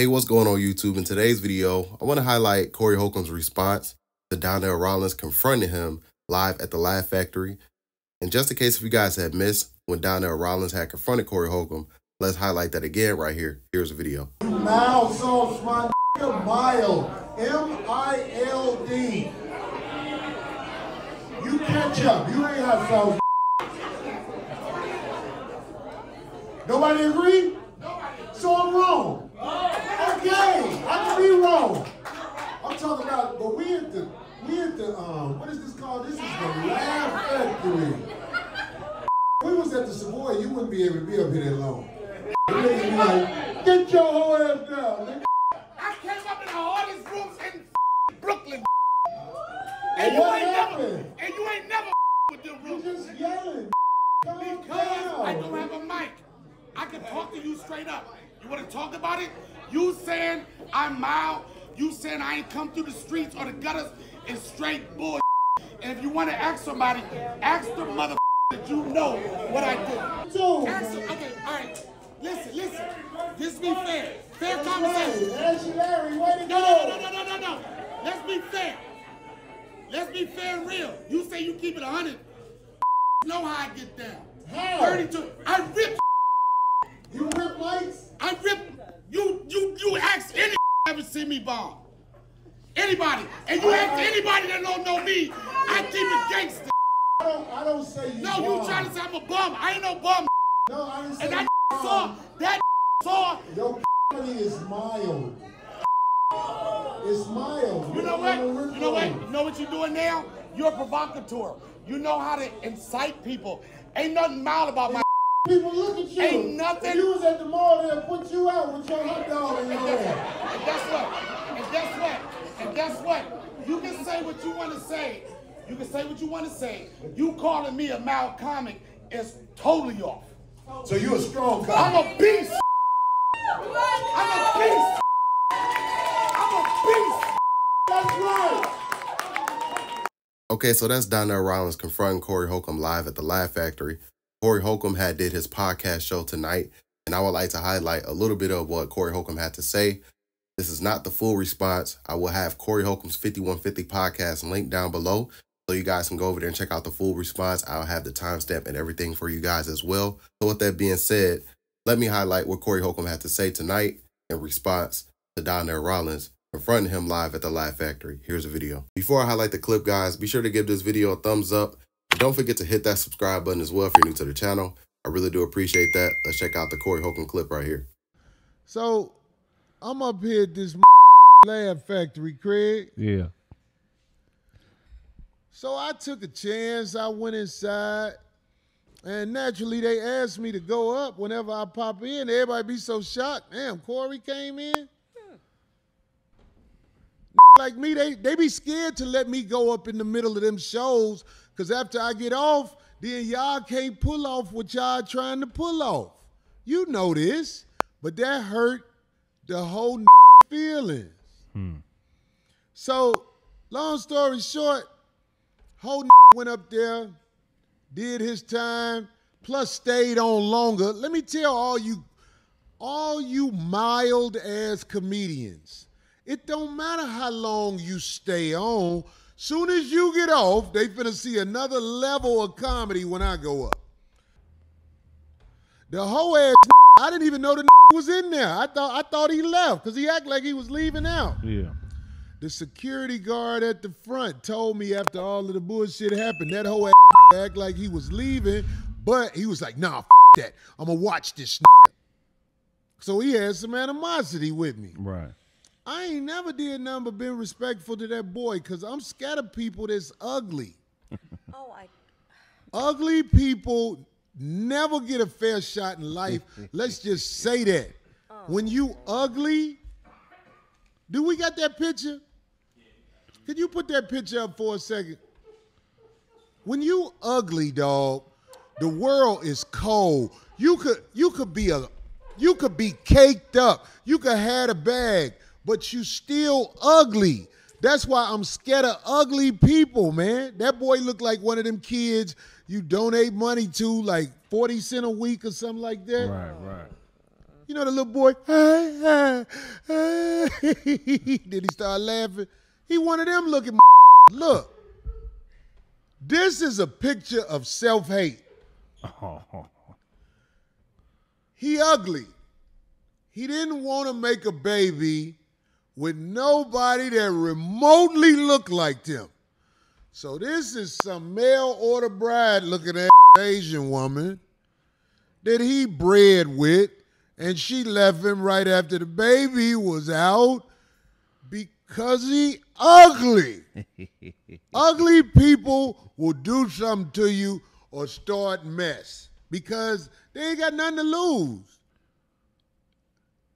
Hey, what's going on YouTube? In today's video, I want to highlight Corey Holcomb's response to Donnell Rawlings confronting him live at the Laugh Factory. And just in case if you guys had missed when Donnell Rawlings had confronted Corey Holcomb, let's highlight that again right here. Here's the video. Mild my mild. You. You ain't. Nobody agree? So I'm wrong. Okay, I can be wrong. I'm talking about, but we at the, we at the, um, what is this called? This is the Laugh Factory. We was at the Savoy, you wouldn't be able to be up here that long. The niggas be like, get your whole ass down, nigga. I came up in the hardest rooms in Brooklyn. And And you ain't never, and you ain't never with them You rooms. just yelling. Because I don't have a mic. I can talk to you straight up. You want to talk about it? You saying I'm mild. You saying I ain't come through the streets or the gutters is straight bull. And if you want to ask somebody, ask the mother that you know what I do. Ask them. Okay, all right. Listen, listen. This be fair. Fair That's conversation. Ashley Larry, way to No, no, no, no, no, no, no. Let's be fair. Let's be fair and real. You say you keep it 100. Know how I get down. How? 32. I rip. You rip lights? I rip. You, you, ask any ever see me bomb. Anybody. And you ask anybody that don't know me, I keep it gangster. I don't, I don't say you No, you trying to say I'm a bum. I ain't no bum. No, I didn't say And that you saw, that saw. Your comedy is mild. It's mild. You know what? You know what? You know what you're doing now? You're a provocateur. You know how to incite people. Ain't nothing mild about my. People look at you. Ain't nothing- If you was at the mall, they'll put you out with your hot dog in your And hand. And guess what? And guess what? And guess what? You can say what you want to say. You can say what you want to say. You calling me a mild comic is totally off. So you a strong guy. I'm a beast. I'm a beast. I'm a beast. That's right. Okay, so that's Donnell Rawlings confronting Corey Holcomb live at the Laugh Factory. Corey Holcomb had did his podcast show tonight, and I would like to highlight a little bit of what Corey Holcomb had to say. This is not the full response. I will have Corey Holcomb's 5150 podcast linked down below, so you guys can go over there and check out the full response. I'll have the timestamp and everything for you guys as well. So with that being said, let me highlight what Corey Holcomb had to say tonight in response to Donnell Rawlings confronting him live at the Laugh Factory. Here's a video. Before I highlight the clip, guys, be sure to give this video a thumbs up. And don't forget to hit that subscribe button as well if you're new to the channel. I really do appreciate that. Let's check out the Corey Holcomb clip right here. So I'm up here at this Laugh Factory, Craig. Yeah. So I took a chance. I went inside. And naturally, they asked me to go up whenever I pop in. Everybody be so shocked. Damn, Corey came in. Like me, they, they be scared to let me go up in the middle of them shows because after I get off, then y'all can't pull off what y'all trying to pull off. You know this, but that hurt the whole feelings. Hmm. So, long story short, whole went up there, did his time, plus stayed on longer. Let me tell all you, all you mild ass comedians, it don't matter how long you stay on. Soon as you get off, they finna see another level of comedy when I go up. The whole ass, I didn't even know the was in there. I thought I thought he left because he acted like he was leaving out. Yeah. The security guard at the front told me after all of the bullshit happened, that whole act like he was leaving, but he was like, nah, f- that. I'm gonna watch this. So he had some animosity with me. Right. I ain't never did nothing but been respectful to that boy because I'm scared of people that's ugly. Oh, I. Ugly people never get a fair shot in life. Let's just say that. Oh. When you ugly, do we got that picture? Could you put that picture up for a second? When you ugly, dog, the world is cold. You could you could be a you could be caked up. You could have a bag, but you still ugly. That's why I'm scared of ugly people, man. That boy looked like one of them kids you donate money to, like 40 cent a week or something like that. Right, right. You know the little boy. Did he start laughing. He one of them looking. Look, this is a picture of self hate. He ugly. He didn't want to make a baby with nobody that remotely looked like them. So this is some mail order bride looking at Asian woman that he bred with, and she left him right after the baby was out because he ugly. ugly people will do something to you or start mess because they ain't got nothing to lose.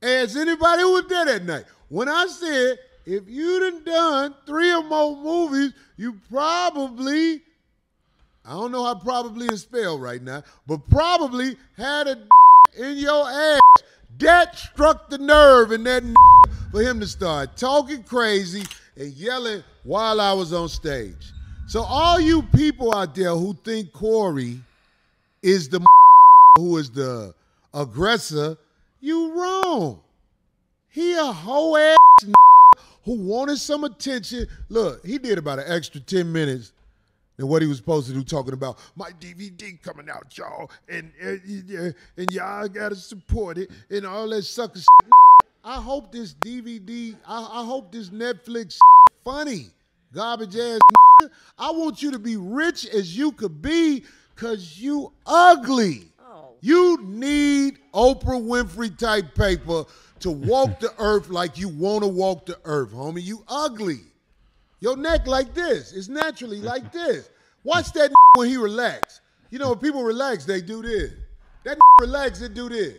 As anybody who was there that night. When I said, if you done done three or more movies, you probably, I don't know how probably is spelled right now, but probably had a in your ass. That struck the nerve in that for him to start talking crazy and yelling while I was on stage. So all you people out there who think Corey is the who is the aggressor, you wrong. He a hoe ass who wanted some attention. Look, he did about an extra 10 minutes than what he was supposed to do talking about my DVD coming out, y'all, and and, and y'all gotta support it and all that sucker shit. I hope this DVD, I, I hope this Netflix funny, garbage ass. I want you to be rich as you could be, cause you ugly. You need Oprah Winfrey type paper to walk the earth like you want to walk the earth, homie. You ugly. Your neck like this. It's naturally like this. Watch that when he relax. You know, when people relax, they do this. That relax, they do this.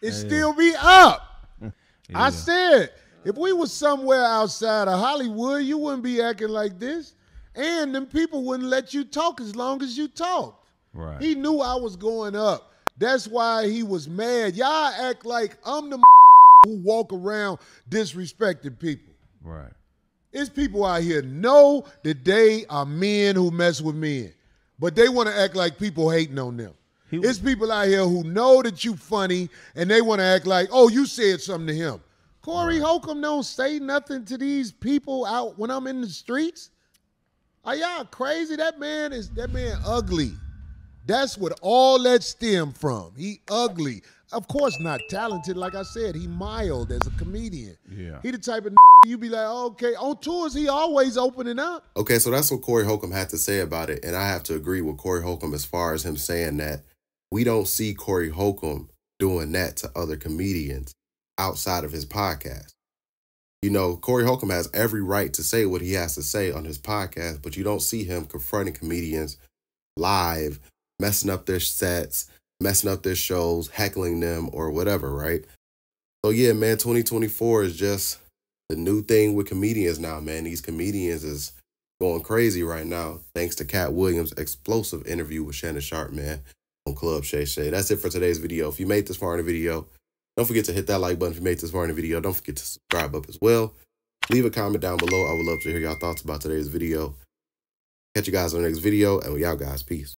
It still be up. Yeah. I said, if we was somewhere outside of Hollywood, you wouldn't be acting like this. And them people wouldn't let you talk as long as you talked. Right. He knew I was going up. That's why he was mad. Y'all act like I'm the who walk around disrespecting people. Right. It's people out here know that they are men who mess with men, but they want to act like people hating on them. He it's people out here who know that you funny and they want to act like, oh, you said something to him. Corey right. Holcomb don't say nothing to these people out when I'm in the streets. Are y'all crazy? That man is that man ugly. That's what all that stem from. He ugly. Of course not talented, like I said. He mild as a comedian. Yeah. He the type of you be like, okay, on tours he always opening up. Okay, so that's what Corey Holcomb had to say about it, and I have to agree with Corey Holcomb as far as him saying that we don't see Corey Holcomb doing that to other comedians outside of his podcast. You know, Corey Holcomb has every right to say what he has to say on his podcast, but you don't see him confronting comedians live messing up their sets, messing up their shows, heckling them, or whatever, right? So yeah, man, 2024 is just the new thing with comedians now, man. These comedians is going crazy right now, thanks to Katt Williams' explosive interview with Shannon Sharpe, man, on Club Shay Shay. That's it for today's video. If you made this far in the video, don't forget to hit that like button if you made this far in the video. Don't forget to subscribe up as well. Leave a comment down below. I would love to hear y'all thoughts about today's video. Catch you guys on the next video, and we out, guys. Peace.